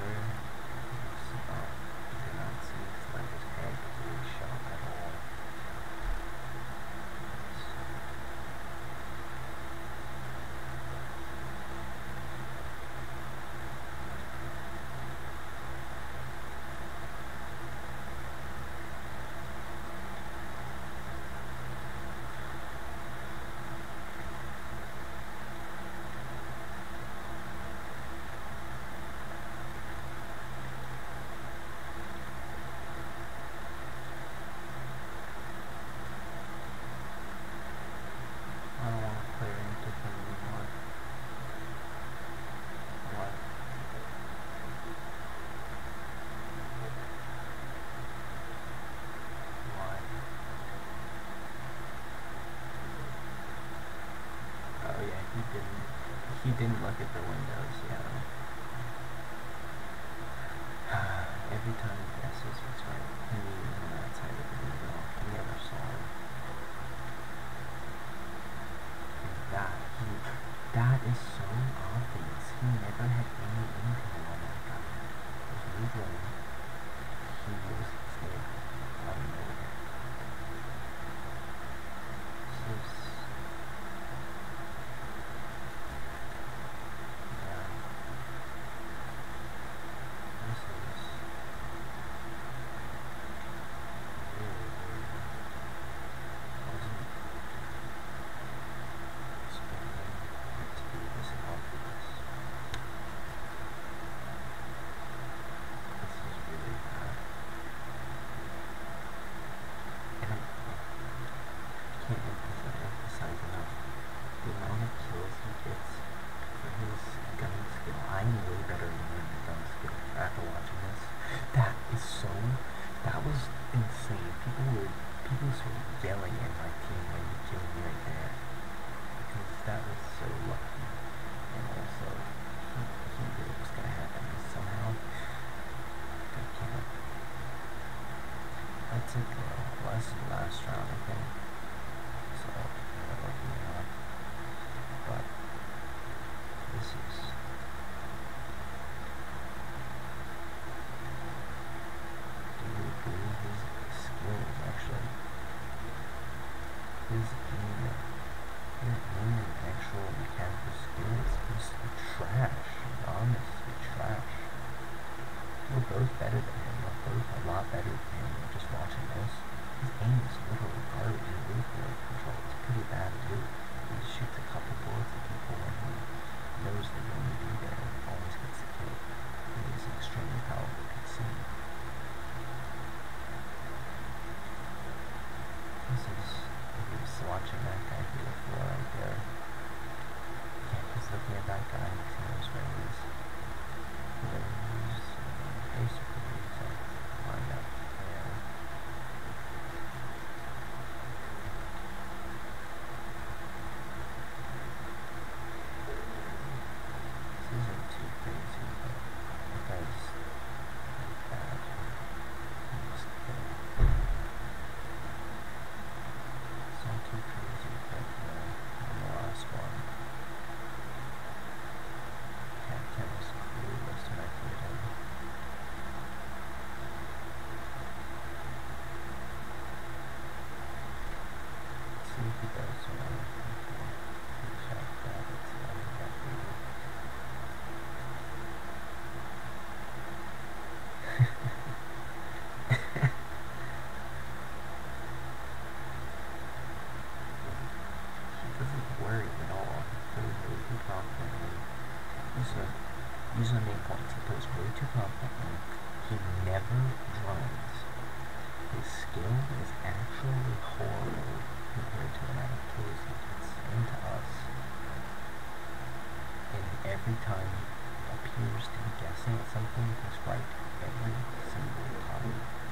man. Didn't He didn't look at the windows, yeah. Every time he guesses what's right, he knew that side of the window. He never saw it. And that, he, that is so obvious. He never had any intel on that guy. There's no way he was scared out of nowhere. This is yeah. This is really weird. Wasn't expecting it to be this obvious. This is really bad. And I'm, I can't emphasize, emphasize enough the amount of kills he gets for his gun skill. I'm way better than him in gun skill after watching this. That is so, that was insane. People were, people started yelling at my team when he killed me right there. Because that was so lucky. And also, he, he knew it was going to happen somehow. That can't. I took, uh, well, this is the last round, I think. So, yeah, lucky enough. But, this is, do you agree his skills, actually? Aim, his aim and actual mechanical skills is trash. Honestly, trash. We're both better than him. We're both a lot better than him. Just watching this, his aim is literally garbage. His recoil control is pretty bad too. He shoots a couple bullets at people when he knows they're going to be there and always gets the kill. He is an extremely powerful PC. This is, if you're just watching that guy do the floor right there. He's looking at that guy he knows where he is. Main points. He plays way too confidently. He never drones. His skill is actually horrible compared to kills he gets into us. And every time he appears to be guessing at something, he's right every single time.